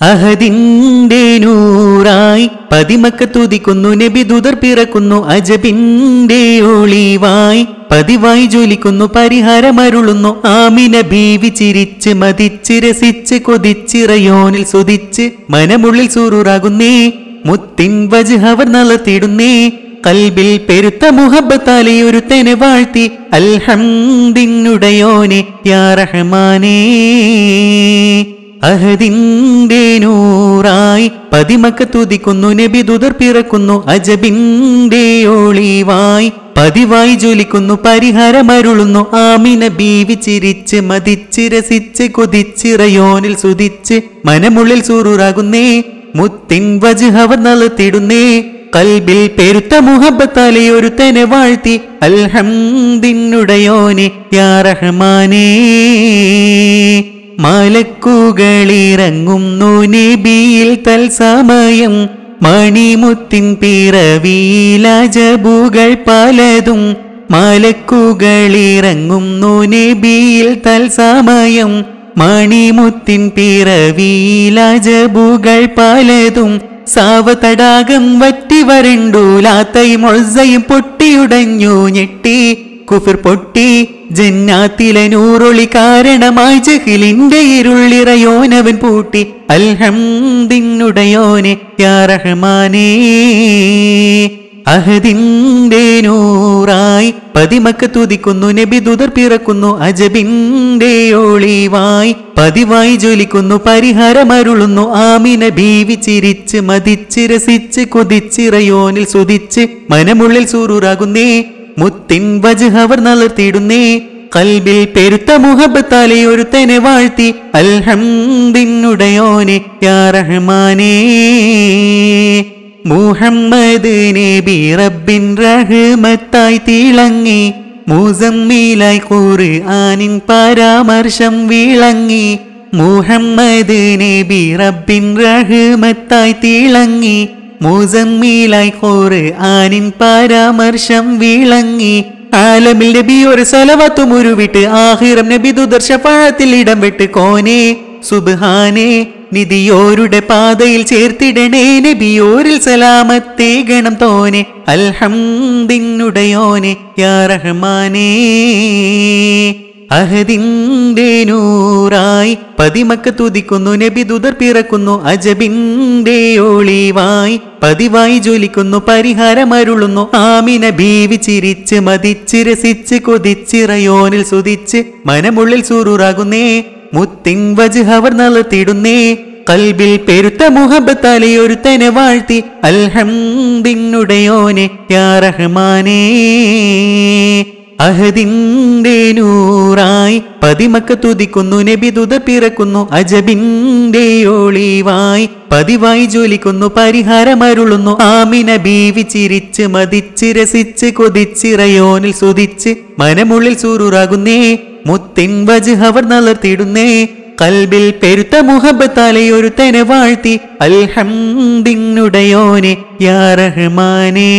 അഹദിന്റെ നൂറായി പതിമക്ക തുതിക്കുന്നു നബി ദുതർ പിറക്കുന്നു അജബിന്റെ ഒളിവായി പതിവായി ജോലിക്കുന്നു പരിഹാരമരുളുന്നു ആമിന ബീവി ചിരിച്ച് മതിച്ച് രസിച്ച് കൊതിച്ചിറയോനിൽ സുതിച്ച് മനമുള്ളിൽ സൂറുറാകുന്നേ. മുത്തിൻ വജ്ഹവർ നളത്തിടുന്നേ കൽബിൽ പെരുത്ത മുഹബത്താലെ ഒരു തെനെ വാഴ്ത്തി അൽഹംദിനുടയോനെ യാ റഹ്മാനേ. അഹദിന്റെ നൂറായി പതിമക്ക തുതിക്കുന്നു നബി ദുതർ പിറക്കുന്നു അജബിന്റെ ഒളിവായി പതിവായി ജോലിക്കുന്നു പരിഹാരമരുളുന്നു ആമിന ബീവി ചിരിച്ച് മതിച്ച് രസിച്ച് കൊതിച്ചിറയോനിൽ സുതിച്ച് മനമുള്ളിൽ സൂറുറാകുന്നേ മുത്തിൻ വജുഹവ നളത്തിടുന്നേ കൽബിൽ പെരുത്ത മുഹബത്താലെ ഒരു തെനെ വാഴ്ത്തി അൽഹംദിനുടയോനെ യാ റഹ്മാനേ. മലക്കുകളിറങ്ങുന്നു നബിയിൽ തൽസമയം മണിമുത്തിൻ പിറവിയിലജബുകൾ പലതും മലക്കുകളിറങ്ങുന്നു നബിയിൽ തൽസമയം മണിമുത്തിൻ പിറവിയിലജബുകൾ പലതും സാവതടാകം വറ്റി വരണ്ടു ലാത്തയും ഒഴ്സയും പൊട്ടിയുടഞ്ഞു ഞെട്ടി കുഫിർ പൊട്ടി. ജന്നാത്തിലെ നൂറൊളി കാരണമായി ജഹിലിന്റെ ഇരുളിറയോനവൻ പൂട്ടി. അൽഹംദിന്നുടയോനെ യാ റഹ്മാനേ. അഹദിന്റെ നൂറായി പതിമക്ക തുതിക്കുന്നു നബി ദുതർ പിറക്കുന്നു അജബിന്റെ ഒളിവായി പതിവായി ജോലിക്കുന്നു പരിഹാരമരുളുന്നു ആമിന ബീവി ചിരിച്ച് മതിച്ച് രസിച്ച് കൊതിച്ചിറയോനിൽ സുതിച്ച് മനമുള്ളിൽ സൂറുറാകുന്നേ. മുത്തിൻ വജ്ഹവർ നലർത്തിയിടുന്നേ കൽബിൽ പെരുത്ത മുഹബത്താലെ ഒരു തന്നെ വാഴ്ത്തി. അൽഹംദിനുടയോനെ യാ റഹ്മാനേ. മുഹമ്മദ് നബി റബ്ബിൻ റഹ്മത്തായി തിളങ്ങി. മൂസമ്മിലായി കൂറ് ആനിൻ പരാമർശം വിളങ്ങി. മുഹമ്മദ് നബി റബ്ബിൻ റഹ്മത്തായി തിളങ്ങി. മുസമ്മിലായി ആനിൻ പരാമർശം വിളങ്ങി. ആലമിൽ നബി ഒരു സലവത്തും ഉരുവിട്ട് ആഹിറം നബി ദുദർശ പഴത്തിൽ ഇടം വിട്ട് കോനെ സുബാനെ നിധിയോരുടെ പാതയിൽ ചേർത്തിടണേ നബിയോരിൽ സലാമത്തെ ഗണം തോനെ അൽഹംദിനുടയോനെ യാ റഹ്മാനേ. അഹദിന്റെ നൂറായി പതിമക്ക തുതിക്കുന്നു നബി ദുതർ പിറക്കുന്നു അജബിന്റെ ഒളിവായി പതിവായി ജോലിക്കുന്നു പരിഹാരമരുളുന്നു ആമിന ബീവി ചിരിച്ച് മതിച്ച് രസിച്ച് കൊതിച്ചിറയോനിൽ സുതിച്ച് മനമുള്ളിൽ സൂറുറാകുന്നേ. മുത്തിൻ വജ്ഹവർ നളത്തിടുന്നേ കൽബിൽ പെരുത്ത മുഹബത്താലെ ഒരു തെനെ വാഴ്ത്തി. അൽഹംദിനുടയോനെ യാ റഹ്മാനേ. അഹദിന്റെ നൂറായി പതിമക്ക തുതിക്കുന്നു നബി ദുത പിറക്കുന്നു അജബിന്റെ ഒളിവായി പതിവായി ജോലിക്കുന്നു പരിഹാരമരുളുന്നു. ആമിന ബീവി ചിരിച്ച് മതിച്ച് രസിച്ച് കൊതിച്ചിറയോനിൽ സുതിച്ച് മനമുള്ളിൽ സൂറുറാകുന്നേ മുത്തിൻ വജ്ഹവർ നലർത്തിയിടുന്നേ കൽബിൽ പെരുത്ത മുഹബത്താലെ ഒരു തെനെ വാഴ്ത്തി അൽഹംദിങ്ങുടയോനെ യാ റഹ്മാനേ.